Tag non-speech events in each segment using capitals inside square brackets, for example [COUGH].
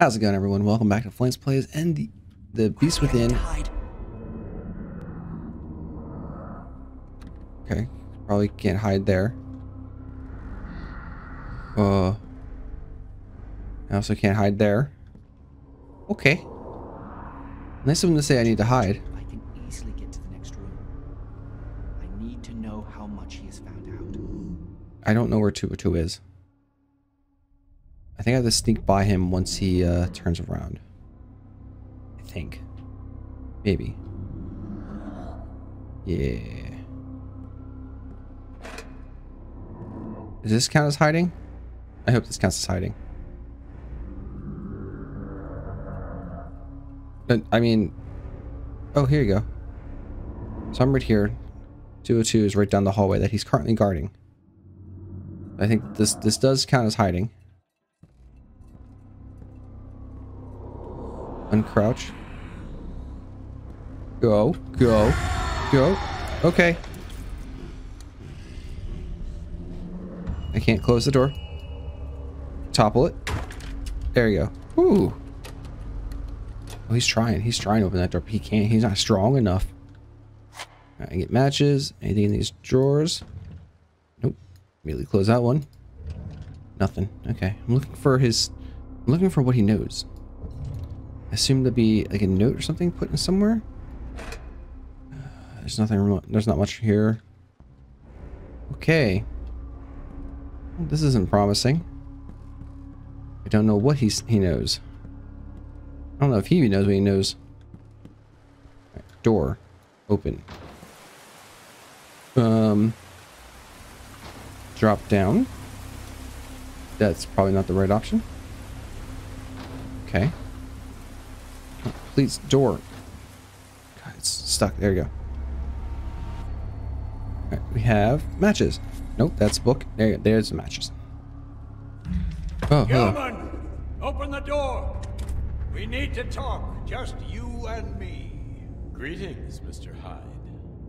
How's it going, everyone? Welcome back to Flamez Plays and the, the Beast Within. Okay, probably can't hide there. Uh, I also can't hide there. Okay. Nice of him to say I need to hide. I can easily get to the next room. I need to know how much he has found out. I don't know where 202 is. I think I have to sneak by him once he uh, turns around. I think. Maybe. Yeah. Does this count as hiding? I hope this counts as hiding. But, I mean... Oh, here you go. So I'm right here. 202 is right down the hallway that he's currently guarding. I think this this does count as hiding. Uncrouch. Go, go, go. Okay. I can't close the door. Topple it. There you go. Ooh. Oh, he's trying. He's trying to open that door. He can't. He's not strong enough. I get matches. Anything in these drawers? Nope. Immediately close that one. Nothing. Okay. I'm looking for his... I'm looking for what he knows. I assume to be like a note or something put in somewhere. Uh, there's nothing. There's not much here. Okay. This isn't promising. I don't know what he's he knows. I don't know if he even knows what he knows. Right, door open. Um. Drop down. That's probably not the right option. Okay. Please, door. God, it's stuck. There you go. Right, we have matches. Nope, that's book. There, there's the matches. Oh, hello. Open the door. We need to talk, just you and me. Greetings, Mr. Hyde.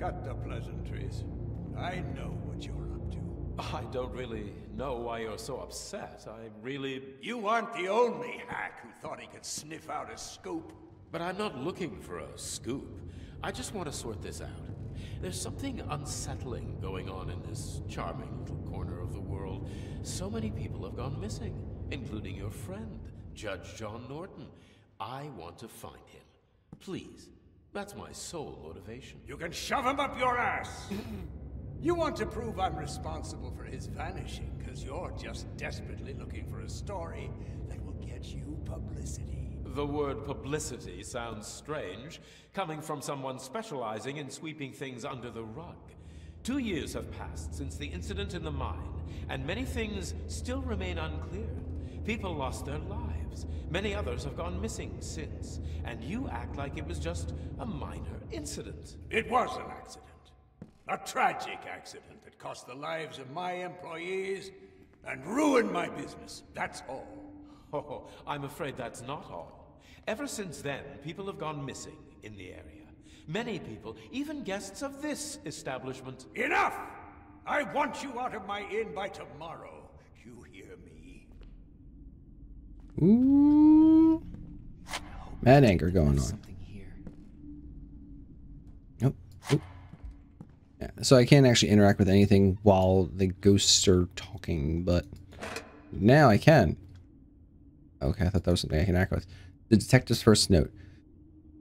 Cut the pleasantries. I know what you're up to. I don't really know why you're so upset. I really... You aren't the only hack who thought he could sniff out a scoop. But I'm not looking for a scoop. I just want to sort this out. There's something unsettling going on in this charming little corner of the world. So many people have gone missing, including your friend, Judge John Norton. I want to find him. Please. That's my sole motivation. You can shove him up your ass. [LAUGHS] you want to prove I'm responsible for his vanishing, because you're just desperately looking for a story that will get you publicity. The word publicity sounds strange, coming from someone specializing in sweeping things under the rug. Two years have passed since the incident in the mine, and many things still remain unclear. People lost their lives. Many others have gone missing since, and you act like it was just a minor incident. It was an accident. A tragic accident that cost the lives of my employees and ruined my business. That's all. Oh, [LAUGHS] I'm afraid that's not all. Ever since then, people have gone missing in the area. Many people, even guests of this establishment. Enough! I want you out of my inn by tomorrow. You hear me? Ooh. Mad anger going on. Something here. Nope. Oop. Yeah, so I can't actually interact with anything while the ghosts are talking, but now I can. Okay, I thought that was something I can interact with. The detective's first note.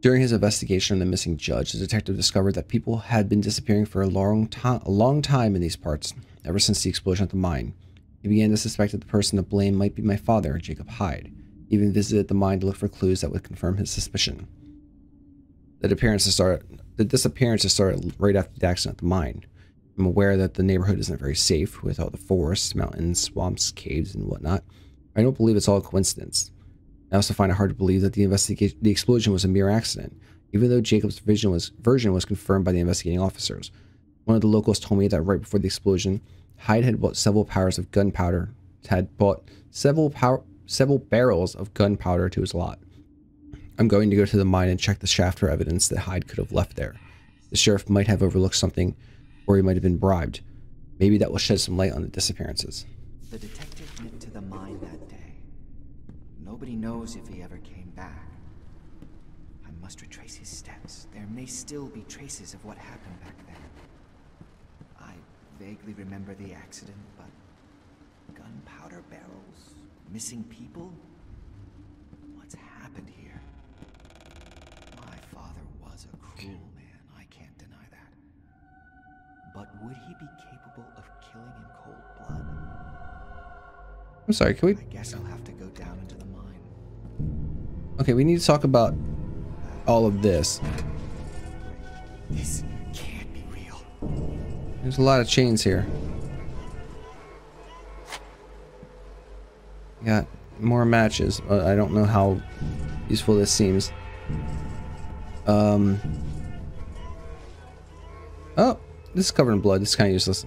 During his investigation on the missing judge, the detective discovered that people had been disappearing for a long, time, a long time in these parts, ever since the explosion at the mine. He began to suspect that the person to blame might be my father, Jacob Hyde. He even visited the mine to look for clues that would confirm his suspicion. The started, the disappearances started right after the accident at the mine. I'm aware that the neighborhood isn't very safe with all the forests, mountains, swamps, caves, and whatnot. I don't believe it's all a coincidence. I also find it hard to believe that the investigation, the explosion was a mere accident, even though Jacob's vision was, version was confirmed by the investigating officers. One of the locals told me that right before the explosion, Hyde had bought several of gunpowder, had bought several power, several barrels of gunpowder to his lot. I'm going to go to the mine and check the shaft for evidence that Hyde could have left there. The sheriff might have overlooked something, or he might have been bribed. Maybe that will shed some light on the disappearances. The detective went to the mine that Nobody knows if he ever came back. I must retrace his steps. There may still be traces of what happened back then. I vaguely remember the accident, but gunpowder barrels, missing people. What's happened here? My father was a cruel man. I can't deny that. But would he be capable of killing in cold blood? I'm sorry, can we... I guess I'll have to go down into the. Okay, we need to talk about all of this. This can't be real. There's a lot of chains here. Got more matches. I don't know how useful this seems. Um. Oh, this is covered in blood. This is kind of useless.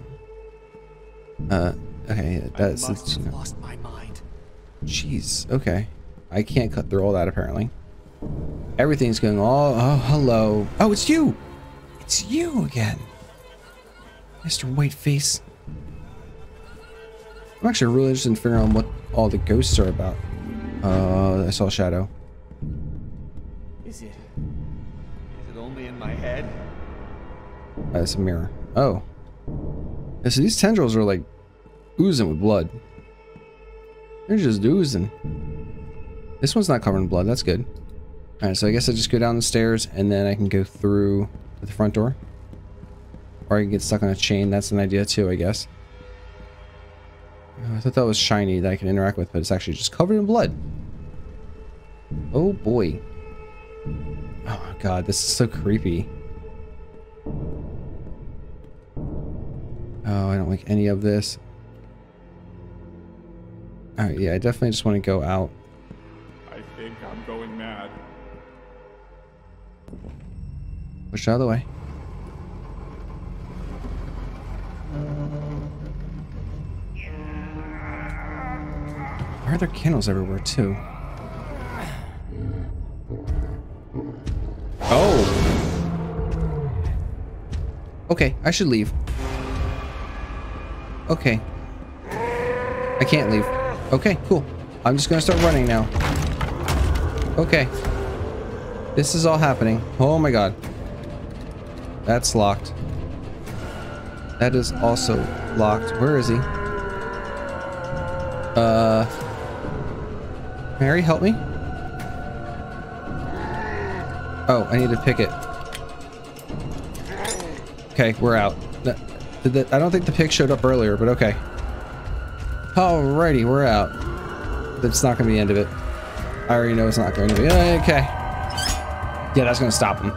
Uh, okay, that's. I must have lost my mind. Jeez, okay. I can't cut through all that apparently. Everything's going all. Oh, hello. Oh, it's you! It's you again! Mr. Whiteface. I'm actually really interested in figuring out what all the ghosts are about. Uh, I saw a shadow. Is it? Is it only in my head? Uh, it's a mirror. Oh. Yeah, so these tendrils are like oozing with blood. They're just oozing. This one's not covered in blood. That's good. Alright, so I guess I just go down the stairs and then I can go through the front door. Or I can get stuck on a chain. That's an idea too, I guess. Oh, I thought that was shiny that I can interact with, but it's actually just covered in blood. Oh boy. Oh god, this is so creepy. Oh, I don't like any of this. Alright, yeah, I definitely just want to go out. I'm going mad. Push the way. Why are there candles everywhere, too? Oh! Okay, I should leave. Okay. I can't leave. Okay, cool. I'm just gonna start running now. Okay. This is all happening. Oh my god. That's locked. That is also locked. Where is he? Uh... Mary, help me? Oh, I need to pick it. Okay, we're out. I don't think the pick showed up earlier, but okay. Alrighty, we're out. That's not gonna be the end of it. I already know it's not going to be. Okay. Yeah, that's gonna stop him.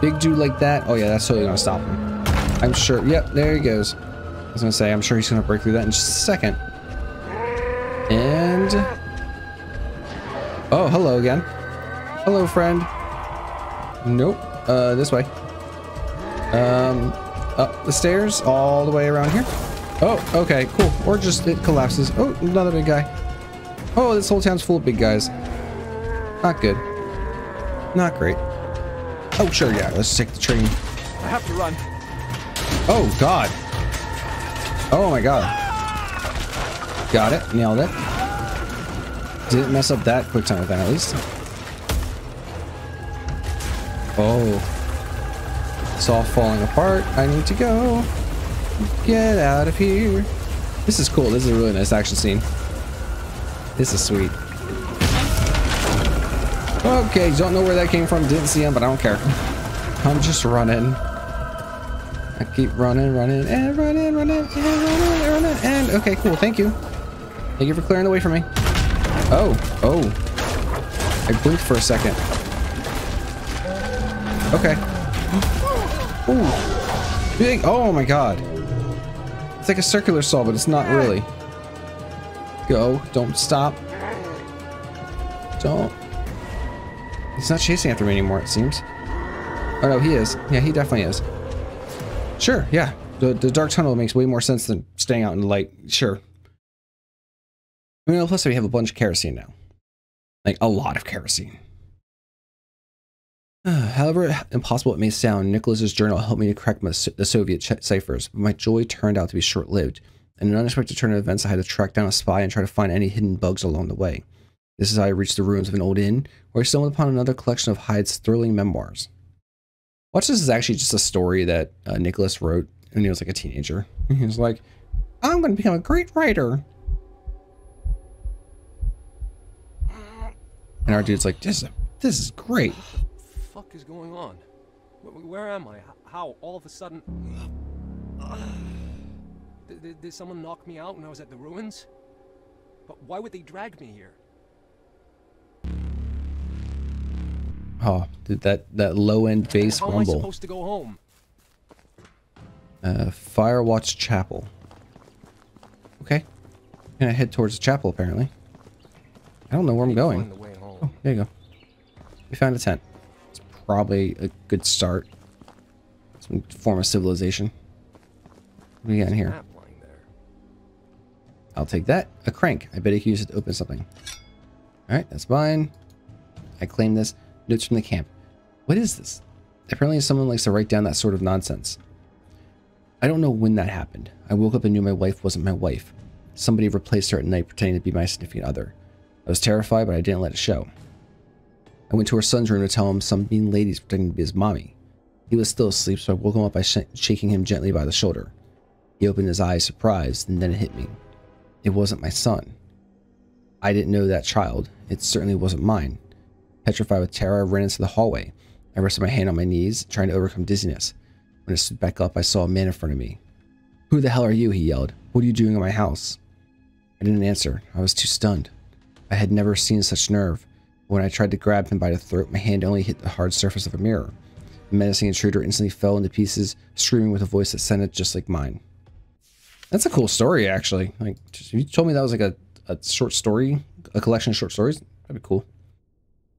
Big dude like that. Oh yeah, that's totally gonna stop him. I'm sure. Yep, there he goes. I was gonna say, I'm sure he's gonna break through that in just a second. And oh, hello again. Hello, friend. Nope. Uh, this way. Um, up the stairs, all the way around here. Oh, okay, cool. Or just it collapses. Oh, another big guy. Oh, this whole town's full of big guys. Not good. Not great. Oh, sure, yeah. Let's take the train. I have to run. Oh, God. Oh, my God. Got it. Nailed it. Didn't mess up that quick time event, at least. Oh. It's all falling apart. I need to go. Get out of here. This is cool. This is a really nice action scene. This is sweet. Okay, don't know where that came from. Didn't see him, but I don't care. I'm just running. I keep running, running, and running, running, and running, and running, and okay, cool. Thank you. Thank you for clearing the way for me. Oh, oh. I blinked for a second. Okay. Ooh. Big. Oh my god. It's like a circular saw, but it's not really. Go. Don't stop. Don't. He's not chasing after me anymore, it seems. Oh no, he is. Yeah, he definitely is. Sure, yeah. The, the dark tunnel makes way more sense than staying out in the light. Sure. I mean, plus we have a bunch of kerosene now. Like, a lot of kerosene. [SIGHS] However impossible it may sound, Nicholas's journal helped me to crack my, the Soviet ciphers, but my joy turned out to be short-lived. In an unexpected turn of events, I had to track down a spy and try to find any hidden bugs along the way. This is how I reached the ruins of an old inn, where I stumbled upon another collection of Hyde's thrilling memoirs. Watch this is actually just a story that uh, Nicholas wrote when he was like a teenager. [LAUGHS] He was like, I'm going to become a great writer. And our dude's like, this is, this is great. fuck is going on? Where, am I? How? All of a sudden... Did, did someone knock me out when I was at the ruins? But why would they drag me here? Oh, dude, that, that low end bass How am I rumble. supposed to go home? Uh, Firewatch Chapel. Okay. Gonna head towards the chapel, apparently. I don't know where I'm going. find the way home. Oh, there you go. We found a tent. It's probably a good start. Some form of civilization. What do we got in here? Map lying there. I'll take that. A crank. I bet I can use it to open something. Alright, that's mine. I claim this. Notes from the camp. What is this? Apparently someone likes to write down that sort of nonsense. I don't know when that happened. I woke up and knew my wife wasn't my wife. Somebody replaced her at night pretending to be my significant other. I was terrified, but I didn't let it show. I went to her son's room to tell him some mean lady's pretending to be his mommy. He was still asleep, so I woke him up by sh shaking him gently by the shoulder. He opened his eyes, surprised, and then it hit me. It wasn't my son. I didn't know that child. It certainly wasn't mine. Petrified with terror, I ran into the hallway. I rested my hand on my knees, trying to overcome dizziness. When I stood back up, I saw a man in front of me. Who the hell are you? He yelled. What are you doing in my house? I didn't answer. I was too stunned. I had never seen such nerve. When I tried to grab him by the throat, my hand only hit the hard surface of a mirror. The menacing intruder instantly fell into pieces, screaming with a voice that sounded just like mine. That's a cool story, actually. Like, if you told me that was like a, a short story, a collection of short stories, that'd be cool.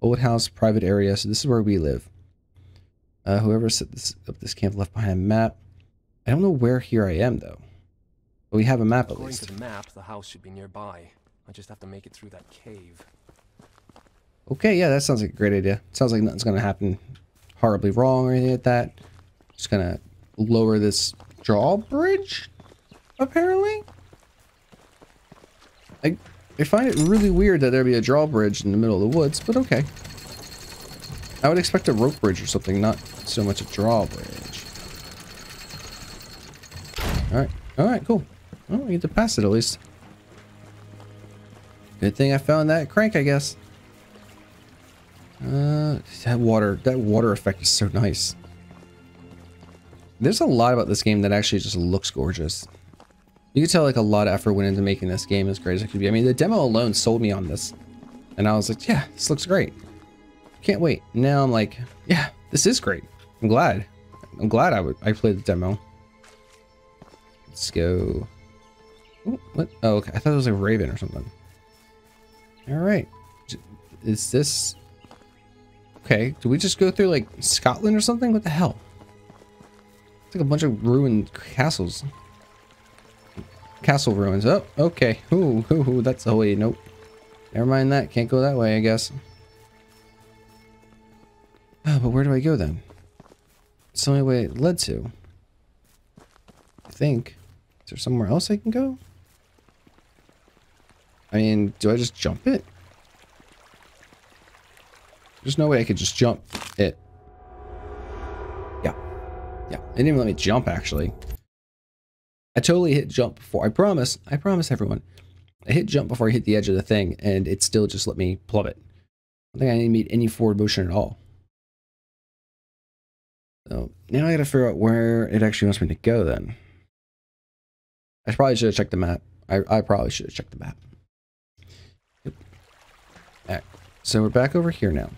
Old house, private area. So this is where we live. Uh, whoever set this up this camp left behind a map. I don't know where here I am though. But we have a map at According least. to the map, the house should be nearby. I just have to make it through that cave. Okay, yeah, that sounds like a great idea. Sounds like nothing's gonna happen horribly wrong or anything like that. Just gonna lower this drawbridge, apparently. I I find it really weird that there'd be a drawbridge in the middle of the woods, but okay. I would expect a rope bridge or something, not so much a drawbridge. Alright, alright, cool. Well, we get to pass it at least. Good thing I found that crank, I guess. Uh, that water, that water effect is so nice. There's a lot about this game that actually just looks gorgeous. You can tell like a lot of effort went into making this game as great as it could be. I mean, the demo alone sold me on this. And I was like, yeah, this looks great. Can't wait. Now I'm like, yeah, this is great. I'm glad. I'm glad I would I played the demo. Let's go. Ooh, what? Oh, okay. I thought it was a raven or something. All right. Is this okay? Do we just go through like Scotland or something? What the hell? It's like a bunch of ruined castles. Castle ruins. Oh, okay. Ooh, ooh, ooh, that's oh way. nope. Never mind that. Can't go that way, I guess. Oh, but where do I go then? It's the only way it led to. I think. Is there somewhere else I can go? I mean, do I just jump it? There's no way I could just jump it. Yeah. Yeah. It didn't even let me jump, actually. I totally hit jump before. I promise. I promise everyone. I hit jump before I hit the edge of the thing, and it still just let me plummet. I don't think I need to meet any forward motion at all. So now I gotta figure out where it actually wants me to go then. I probably should have checked the map. I, I probably should have checked the map. Yep. Alright. So we're back over here now.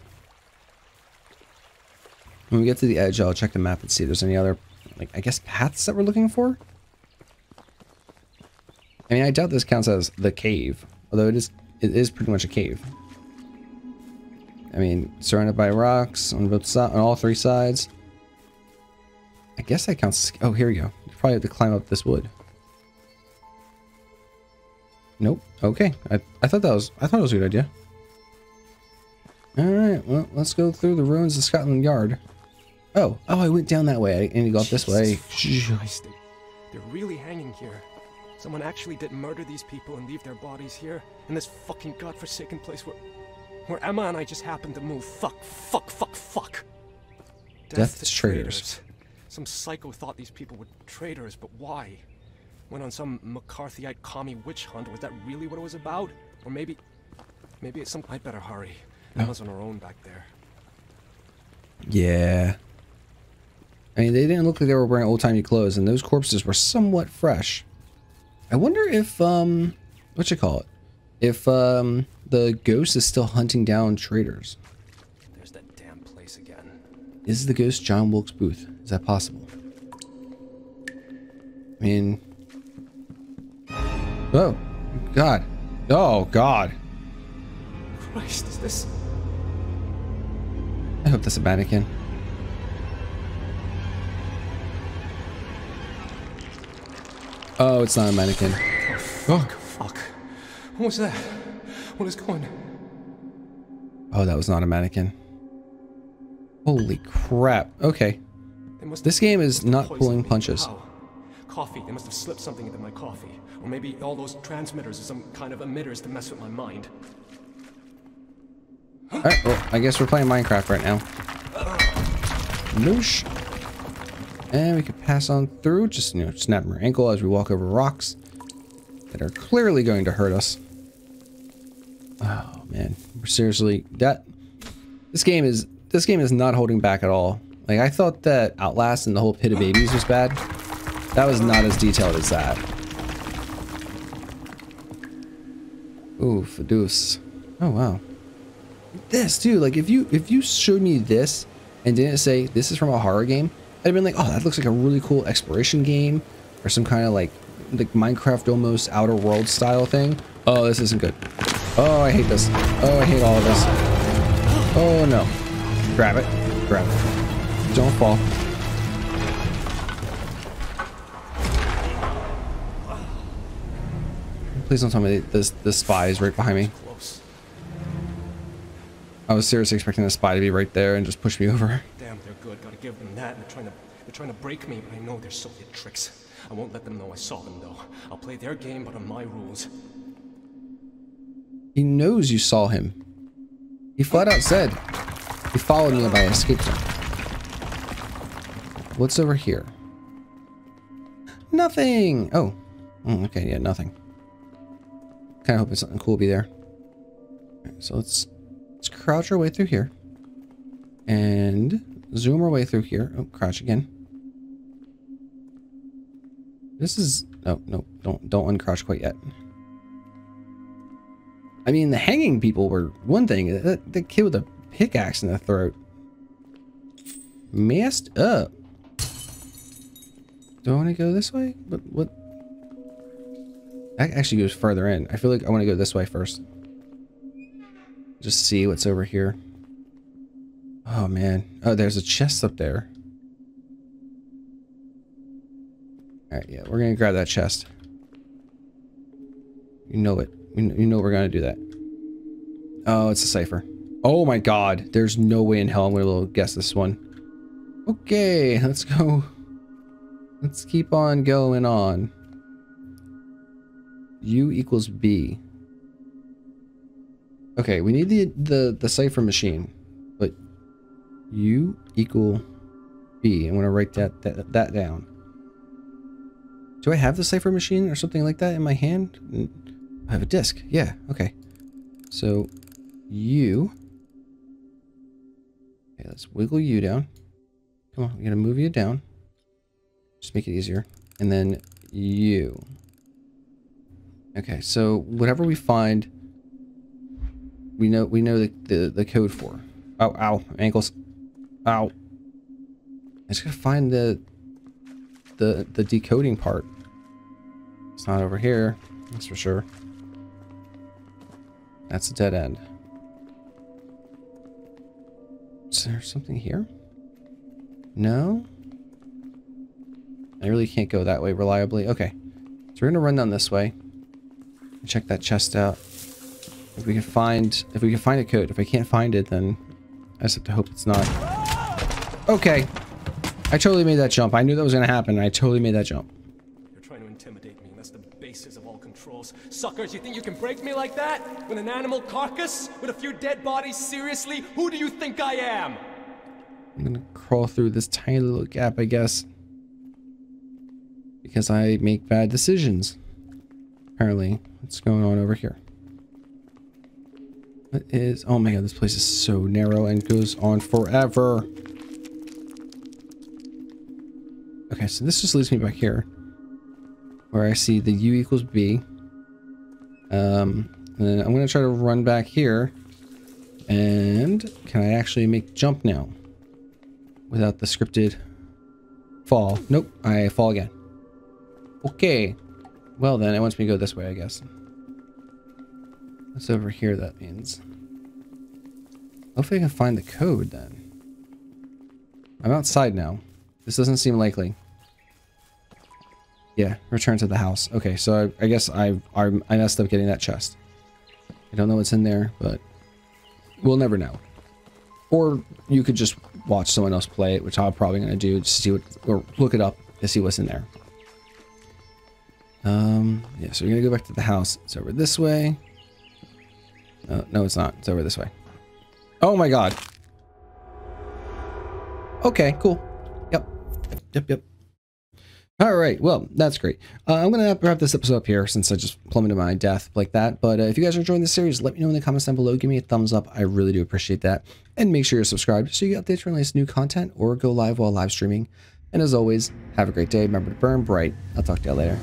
When we get to the edge, I'll check the map and see if there's any other, like, I guess paths that we're looking for? I mean, I doubt this counts as the cave, although it is, it is pretty much a cave. I mean, surrounded by rocks on both on all three sides. I guess that counts. Oh, here we go. You probably have to climb up this wood. Nope. Okay. I, I thought that was I thought it was a good idea. Alright, well, let's go through the ruins of Scotland Yard. Oh, oh, I went down that way. I need to go up this way. Christ, they're really hanging here. Someone actually did murder these people and leave their bodies here in this fucking godforsaken place where, where Emma and I just happened to move. Fuck, fuck, fuck, fuck. Death to to traitors. Some psycho thought these people were traitors, but why? Went on some McCarthyite commie witch hunt. Was that really what it was about? Or maybe, maybe it's some. I'd better hurry. Emma's on her own back there. Yeah. I mean, they didn't look like they were wearing old-timey clothes, and those corpses were somewhat fresh. I wonder if, um, what you call it? If, um, the ghost is still hunting down traitors. There's that damn place again. Is the ghost John Wilkes Booth? Is that possible? I mean... Oh, God. Oh, God. Christ, is this? I hope that's a mannequin. Oh, it's not a mannequin. Oh, fuck. What was that? What is going? Oh, that was not a mannequin. Holy crap. Okay. This game is not pulling punches. How? Coffee. They must have slipped something into my coffee. Or maybe all those transmitters are some kind of emitters to mess with my mind. Alright, well, I guess we're playing Minecraft right now. Noosh. And we could pass on through, just, you know, snap our ankle as we walk over rocks that are clearly going to hurt us. Oh, man. We're seriously, that, this game is, this game is not holding back at all. Like, I thought that Outlast and the whole Pit of Babies was bad. That was not as detailed as that. Ooh, Fadus. Oh, wow this too like if you if you showed me this and didn't say this is from a horror game i'd have been like oh that looks like a really cool exploration game or some kind of like like minecraft almost outer world style thing. Oh this isn't good. Oh i hate this. Oh i hate all of this. Oh no. Grab it. Grab it. Don't fall. Please don't tell me this the spy is right behind me. I was seriously expecting the spy to be right there and just push me over. They're good. Gotta give them that. They're trying to they're trying to break me, but I know they're Soviet tricks. I won't let them know I saw them though. I'll play their game, but on my rules. He knows you saw him. He flat out said, he followed me and I escaped. What's over here? Nothing! Oh. Mm, okay, yeah, nothing. Kinda hoping something cool will be there. Alright, so let's let's crouch our way through here. And zoom our way through here. Oh, crouch again. This is no no don't don't uncrouch quite yet. I mean, the hanging people were one thing. That kid with a pickaxe in the throat. Messed up. Do I want to go this way? What? What? That actually goes further in. I feel like I want to go this way first. Just see what's over here. Oh, man. Oh, there's a chest up there. Alright, yeah. We're going to grab that chest. You know it. You know, we're gonna do that. Oh, it's a cipher. Oh my god. There's no way in hell I'm going to guess this one. Okay, let's go. Let's keep on going on. U equals B. Okay, we need the, the, the cipher machine. U equal B. I'm gonna write that, that, that down. Do I have the cipher machine or something like that in my hand? I have a disc. Yeah, okay. So, U. Okay, let's wiggle you down. Come on, we're gonna move you down. Just make it easier. And then U. Okay, so whatever we find, we know we know the, the, the code for. Oh, ow, ankles. Ow. I just gotta find the the the decoding part. It's not over here, that's for sure. That's a dead end. Is there something here? No? I really can't go that way reliably. Okay. So we're gonna run down this way. Check that chest out. If we can find if we can find a code. If I can't find it, then I just have to hope it's not. Okay. I totally made that jump. I knew that was gonna happen. I totally made that jump. You're trying to intimidate me. That's the basis of all controls. Suckers, you think you can break me like that? With an animal carcass? With a few dead bodies? Seriously? Who do you think I am? I'm gonna crawl through this tiny little gap, I guess. Because I make bad decisions. Apparently. What's going on over here? What is... Oh my god, this place is so narrow and goes on forever. Okay, so this just leads me back here. Where I see the U equals B. Um, and then I'm going to try to run back here. And can I actually make jump now? Without the scripted fall. Nope, I fall again. Okay. Well then, it wants me to go this way, I guess. What's over here that means? Hopefully I can find the code then. I'm outside now. This doesn't seem likely. Yeah, return to the house. Okay, so I, I guess I, I messed up getting that chest. I don't know what's in there, but we'll never know. Or you could just watch someone else play it, which I'm probably going to do, to see what, or look it up to see what's in there. Um, yeah, so we're going to go back to the house. It's over this way. Uh, no, it's not. It's over this way. Oh my god. Okay, cool. Yep. Yep, yep. All right, well, that's great. Uh, I'm going to wrap this episode up here since I just plummeted my death like that. But uh, if you guys are enjoying this series, let me know in the comments down below. Give me a thumbs up. I really do appreciate that. And make sure you're subscribed so you get updates for latest new content or go live while live streaming. And as always, have a great day. Remember to burn bright. I'll talk to you later.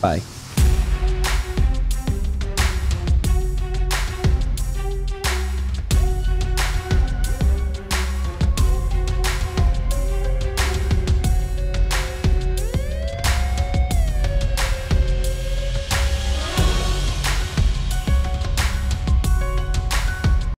Bye.